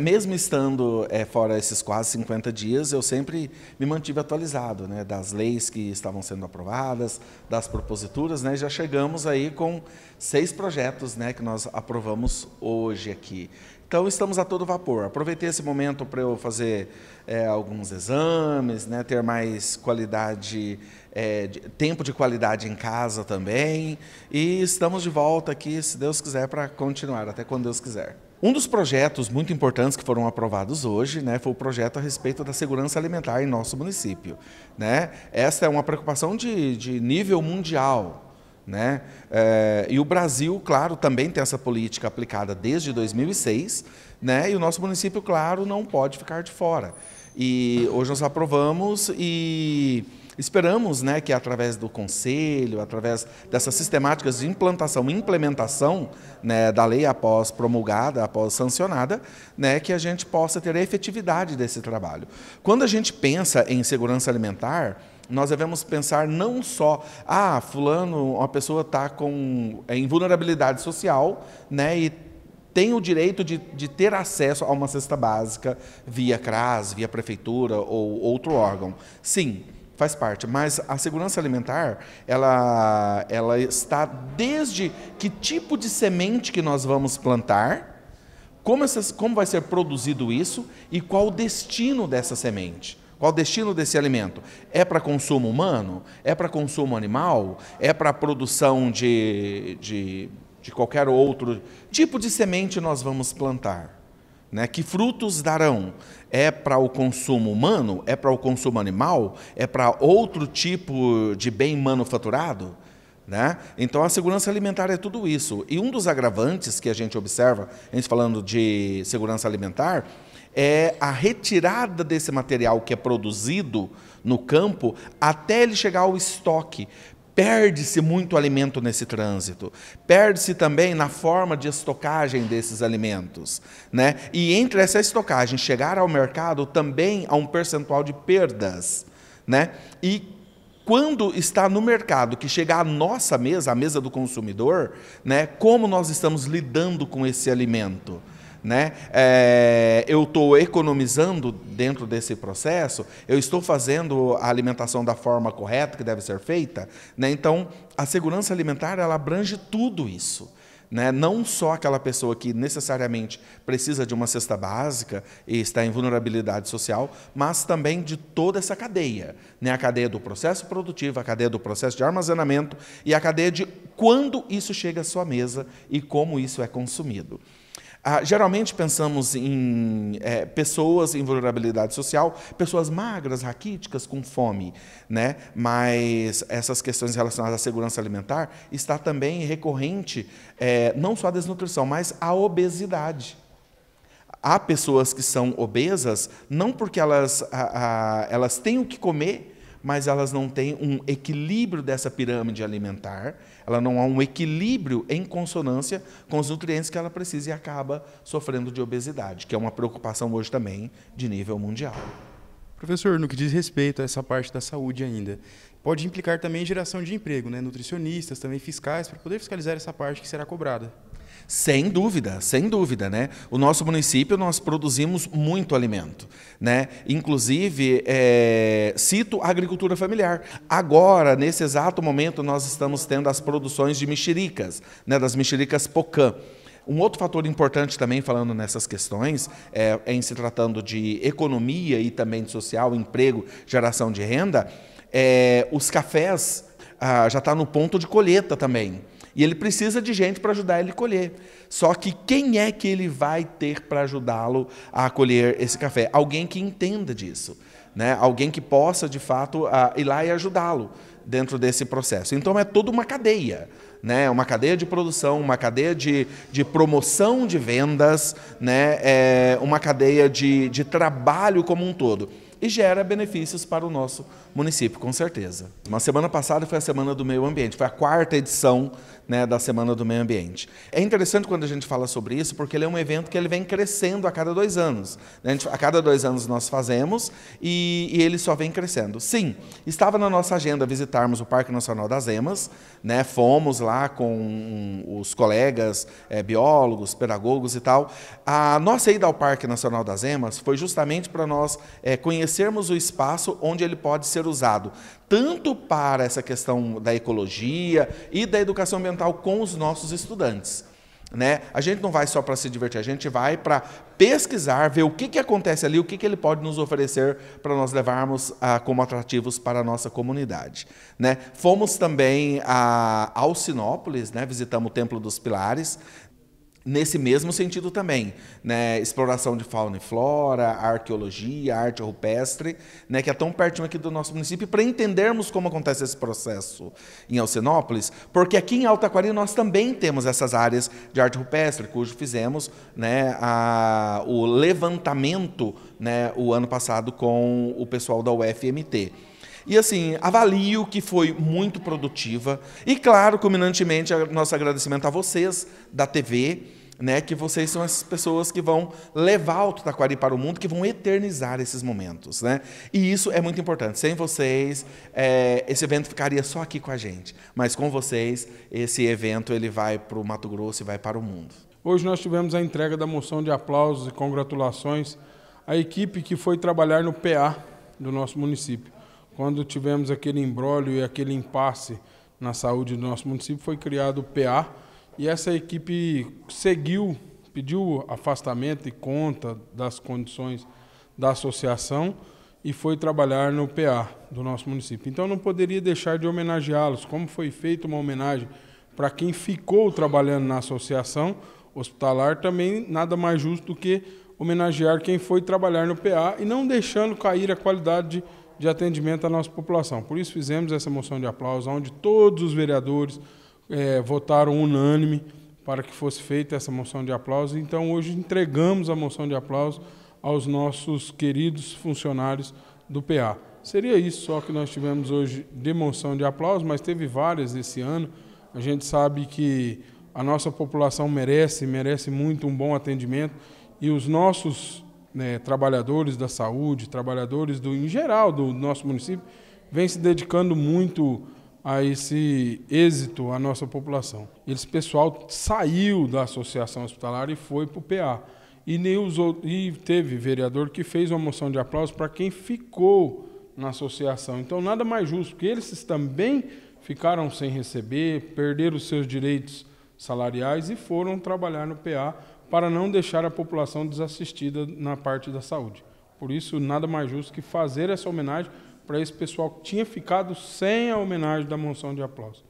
Mesmo estando é, fora esses quase 50 dias, eu sempre me mantive atualizado né, das leis que estavam sendo aprovadas, das proposituras. Né, já chegamos aí com seis projetos né, que nós aprovamos hoje aqui. Então, estamos a todo vapor. Aproveitei esse momento para eu fazer é, alguns exames, né, ter mais qualidade, é, de, tempo de qualidade em casa também. E estamos de volta aqui, se Deus quiser, para continuar, até quando Deus quiser. Um dos projetos muito importantes que foram aprovados hoje né, foi o projeto a respeito da segurança alimentar em nosso município. Né? Essa é uma preocupação de, de nível mundial. Né? É, e o Brasil, claro, também tem essa política aplicada desde 2006, né? e o nosso município, claro, não pode ficar de fora. E hoje nós aprovamos e Esperamos né, que através do conselho, através dessas sistemáticas de implantação e implementação né, da lei após promulgada, após sancionada, né, que a gente possa ter a efetividade desse trabalho. Quando a gente pensa em segurança alimentar, nós devemos pensar não só, ah, fulano, uma pessoa está com é, em vulnerabilidade social, né, e tem o direito de, de, ter acesso a uma cesta básica via CRAS, via prefeitura ou outro órgão. Sim, faz parte. Mas a segurança alimentar, ela, ela está desde que tipo de semente que nós vamos plantar, como, essas, como vai ser produzido isso e qual o destino dessa semente. Qual o destino desse alimento? É para consumo humano? É para consumo animal? É para produção de, de, de qualquer outro tipo de semente nós vamos plantar? Né? Que frutos darão? É para o consumo humano? É para o consumo animal? É para outro tipo de bem manufaturado? Né? Então, a segurança alimentar é tudo isso. E um dos agravantes que a gente observa, a gente falando de segurança alimentar, é a retirada desse material que é produzido no campo até ele chegar ao estoque. Perde-se muito alimento nesse trânsito. Perde-se também na forma de estocagem desses alimentos. Né? E entre essa estocagem chegar ao mercado também há um percentual de perdas. Né? E quando está no mercado, que chega à nossa mesa, à mesa do consumidor, né, como nós estamos lidando com esse alimento? Né? É, eu estou economizando dentro desse processo, eu estou fazendo a alimentação da forma correta que deve ser feita. Né? Então, a segurança alimentar ela abrange tudo isso. Né? Não só aquela pessoa que necessariamente precisa de uma cesta básica e está em vulnerabilidade social, mas também de toda essa cadeia. Né? A cadeia do processo produtivo, a cadeia do processo de armazenamento e a cadeia de quando isso chega à sua mesa e como isso é consumido. Ah, geralmente pensamos em é, pessoas em vulnerabilidade social, pessoas magras, raquíticas, com fome, né? mas essas questões relacionadas à segurança alimentar está também recorrente, é, não só a desnutrição, mas a obesidade. Há pessoas que são obesas não porque elas, a, a, elas têm o que comer, mas elas não têm um equilíbrio dessa pirâmide alimentar, ela não há um equilíbrio em consonância com os nutrientes que ela precisa e acaba sofrendo de obesidade, que é uma preocupação hoje também de nível mundial. Professor, no que diz respeito a essa parte da saúde ainda, pode implicar também geração de emprego, né? nutricionistas, também fiscais, para poder fiscalizar essa parte que será cobrada. Sem dúvida, sem dúvida, né? O nosso município nós produzimos muito alimento, né? Inclusive é, cito a agricultura familiar. Agora, nesse exato momento, nós estamos tendo as produções de mexericas, né? Das mexericas pocã. Um outro fator importante também, falando nessas questões, é, em se tratando de economia e também de social, emprego, geração de renda, é, os cafés ah, já está no ponto de colheita também. E ele precisa de gente para ajudar ele a colher. Só que quem é que ele vai ter para ajudá-lo a colher esse café? Alguém que entenda disso. Né? Alguém que possa, de fato, ir lá e ajudá-lo dentro desse processo. Então é toda uma cadeia. Né, uma cadeia de produção, uma cadeia de, de promoção de vendas, né, é uma cadeia de, de trabalho como um todo e gera benefícios para o nosso município, com certeza. Uma semana passada foi a Semana do Meio Ambiente, foi a quarta edição né, da Semana do Meio Ambiente. É interessante quando a gente fala sobre isso, porque ele é um evento que ele vem crescendo a cada dois anos. Né? A, gente, a, cada dois anos nós fazemos e, e, ele só vem crescendo. Sim, estava na nossa agenda visitarmos o Parque Nacional das Emas, né? fomos lá com os colegas é, biólogos, pedagogos e tal. A nossa ida ao Parque Nacional das Emas foi justamente para nós é, conhecermos o espaço onde ele pode ser usado, tanto para essa questão da ecologia e da educação ambiental com os nossos estudantes. Né? A gente não vai só para se divertir, a gente vai para pesquisar, ver o que, que acontece ali, o que, que ele pode nos oferecer para nós levarmos ah, como atrativos para a nossa comunidade. Né? Fomos também a Alcinópolis, né? visitamos o Templo dos Pilares, nesse mesmo sentido também, né? exploração de fauna e flora, arqueologia, arte rupestre, né? que é tão pertinho aqui do nosso município, para entendermos como acontece esse processo em Alcinópolis, porque aqui em Alta Aquari nós também temos essas áreas de arte rupestre, cujo fizemos né, a, o levantamento né, o ano passado com o pessoal da UFMT. E assim, avalio que foi muito produtiva. E claro, culminantemente, nosso agradecimento a vocês da TV, né, que vocês são as pessoas que vão levar o Tutaquari para o mundo, que vão eternizar esses momentos. Né? E isso é muito importante. Sem vocês, é, esse evento ficaria só aqui com a gente. Mas com vocês, esse evento ele vai para o Mato Grosso e vai para o mundo. Hoje nós tivemos a entrega da moção de aplausos e congratulações à equipe que foi trabalhar no PA do nosso município quando tivemos aquele embrólio e aquele impasse na saúde do nosso município, foi criado o PA e essa equipe seguiu, pediu afastamento e conta das condições da associação e foi trabalhar no PA do nosso município. Então não poderia deixar de homenageá-los, como foi feita uma homenagem para quem ficou trabalhando na associação hospitalar, também nada mais justo do que homenagear quem foi trabalhar no PA e não deixando cair a qualidade de de atendimento à nossa população. Por isso fizemos essa moção de aplauso, onde todos os vereadores é, votaram unânime para que fosse feita essa moção de aplauso. Então, hoje entregamos a moção de aplauso aos nossos queridos funcionários do PA. Seria isso só que nós tivemos hoje de moção de aplauso, mas teve várias esse ano. A gente sabe que a nossa população merece, merece muito um bom atendimento e os nossos né, trabalhadores da saúde, trabalhadores do, em geral do nosso município, vem se dedicando muito a esse êxito à nossa população. Esse pessoal saiu da associação hospitalar e foi para o PA. E, nem os, e teve vereador que fez uma moção de aplauso para quem ficou na associação. Então, nada mais justo, porque eles também ficaram sem receber, perderam seus direitos salariais e foram trabalhar no PA para não deixar a população desassistida na parte da saúde. Por isso, nada mais justo que fazer essa homenagem para esse pessoal que tinha ficado sem a homenagem da moção de aplauso.